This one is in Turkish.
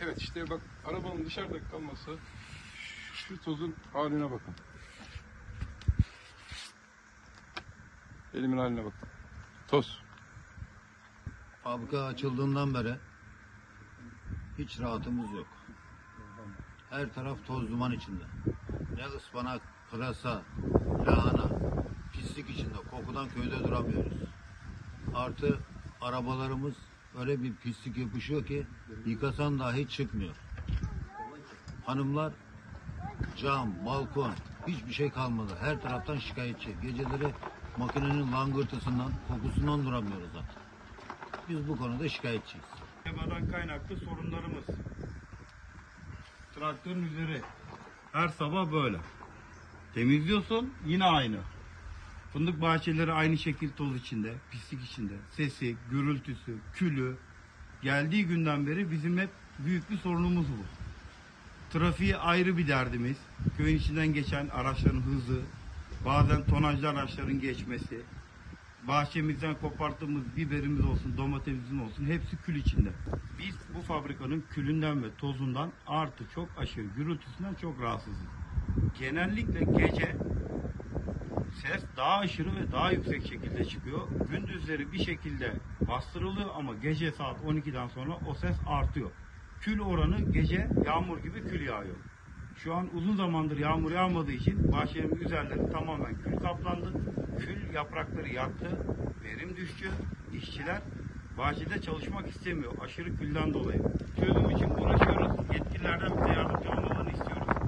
Evet işte bak arabanın dışarıda kalması şu tozun haline bakın. Elimin haline bakın. Toz. Fabrika açıldığından beri hiç rahatımız yok. Her taraf toz duman içinde. Ne ıspanak, pırasa, lahana, pislik içinde. Kokudan köyde duramıyoruz. Artı arabalarımız öyle bir pislik yapışıyor ki yıkasan dahi çıkmıyor. Hanımlar cam, balkon hiçbir şey kalmadı. Her taraftan şikayetçi. Geceleri makinenin langırtısından, kokusundan duramıyoruz artık. Biz bu konuda şikayetçiyiz. Tebadan kaynaklı sorunlarımız. Traktörün üzeri. Her sabah böyle. Temizliyorsun yine aynı. Fındık bahçeleri aynı şekil toz içinde, pislik içinde. Sesi, gürültüsü, külü. Geldiği günden beri bizim hep büyük bir sorunumuz bu. Trafiği ayrı bir derdimiz. Köyün içinden geçen araçların hızı, bazen tonajlı araçların geçmesi, bahçemizden koparttığımız biberimiz olsun, domatesimizin olsun hepsi kül içinde. Biz bu fabrikanın külünden ve tozundan artı çok aşırı gürültüsünden çok rahatsızız. Genellikle gece ses daha aşırı ve daha yüksek şekilde çıkıyor. Gündüzleri bir şekilde bastırılıyor ama gece saat 12'den sonra o ses artıyor. Kül oranı gece yağmur gibi kül yağıyor. Şu an uzun zamandır yağmur yağmadığı için bahçenin üzerleri tamamen kül kaplandı. Kül yaprakları yaktı. Verim düştü. İşçiler bahçede çalışmak istemiyor. Aşırı külden dolayı. Çözüm için uğraşıyoruz. Yetkililerden bize yardımcı olmalarını istiyoruz.